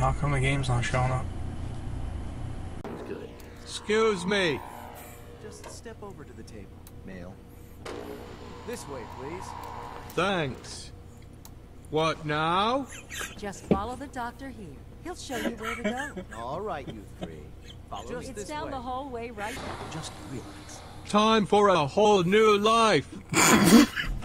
how come the game's not showing up. Excuse me. Just step over to the table, male. This way, please. Thanks. What now? Just follow the doctor here. He'll show you where to go. All right, you three. Follow Just me it's down way. the hallway right now. Just relax. Time for a whole new life.